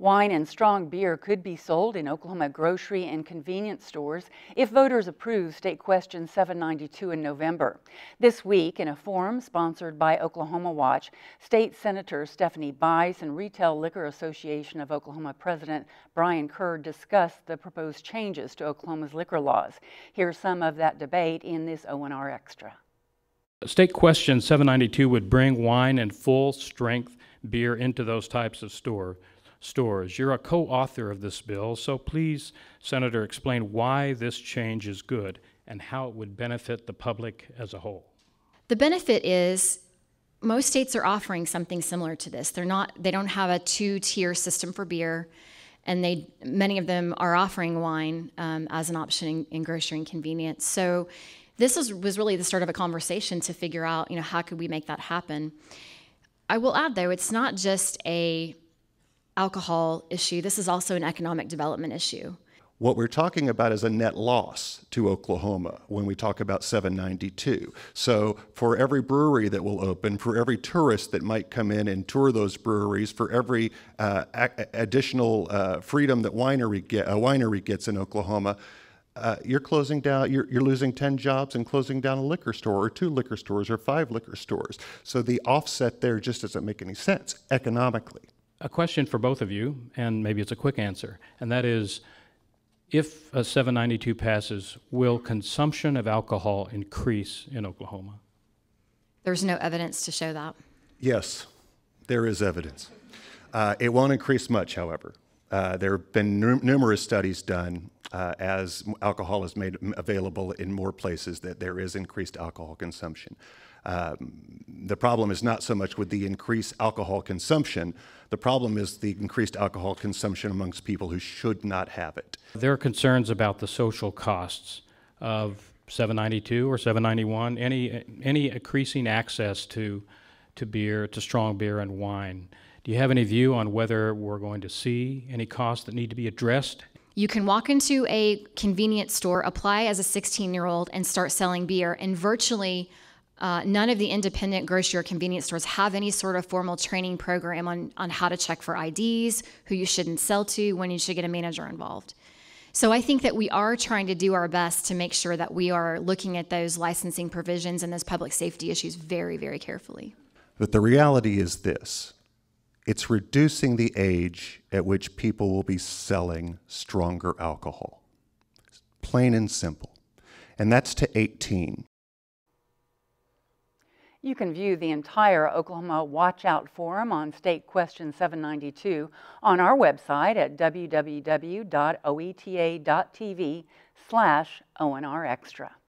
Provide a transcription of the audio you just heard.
Wine and strong beer could be sold in Oklahoma grocery and convenience stores if voters approve State Question 792 in November. This week, in a forum sponsored by Oklahoma Watch, State Senator Stephanie Bice and Retail Liquor Association of Oklahoma President Bryan Kerr discussed the proposed changes to Oklahoma's liquor laws. Here's some of that debate in this ONR Extra. State Question 792 would bring wine and full strength beer into those types of store stores. You're a co author of this bill, so please, Senator, explain why this change is good and how it would benefit the public as a whole. The benefit is most states are offering something similar to this. They're not they don't have a two-tier system for beer and they many of them are offering wine um, as an option in, in, grocery and convenience. So this was, was really the start of a conversation to figure out, you know, how could we make that happen. I will add though, it's not just a alcohol issue, this is also an economic development issue. What we're talking about is a net loss to Oklahoma when we talk about 792. So, for every brewery that will open, for every tourist that might come in and tour those breweries, for every uh, additional uh, freedom that winery get, a winery gets in Oklahoma, uh, you're closing down, you're, you're losing 10 jobs and closing down a liquor store or two liquor stores or five liquor stores. So, the offset there just doesn't make any sense economically a question for both of you, and maybe it's a quick answer, and that is if a 792 passes, will consumption of alcohol increase in Oklahoma? There's no evidence to show that. Yes, there is evidence. Uh, it won't increase much, however. Uh, there have been numerous studies done uh, as alcohol is made available in more places that there is increased alcohol consumption. Um, the problem is not so much with the increased alcohol consumption, the problem is the increased alcohol consumption amongst people who should not have it. There are concerns about the social costs of 792 or 791, any, any increasing access to, to beer, to strong beer and wine. Do you have any view on whether we're going to see any costs that need to be addressed? You can walk into a convenience store, apply as a 16 year old, and start selling beer, and virtually uh, none of the independent grocery or convenience stores have any sort of formal training program on, on how to check for IDs, who you shouldn't sell to, when you should get a manager involved. So I think that we are trying to do our best to make sure that we are looking at those licensing provisions and those public safety issues very, very carefully. But the reality is this it's reducing the age at which people will be selling stronger alcohol. Plain and simple. And that's to 18. You can view the entire Oklahoma Watch Out Forum on State Question 792 on our website at www.oeta.tv slash ONR Extra.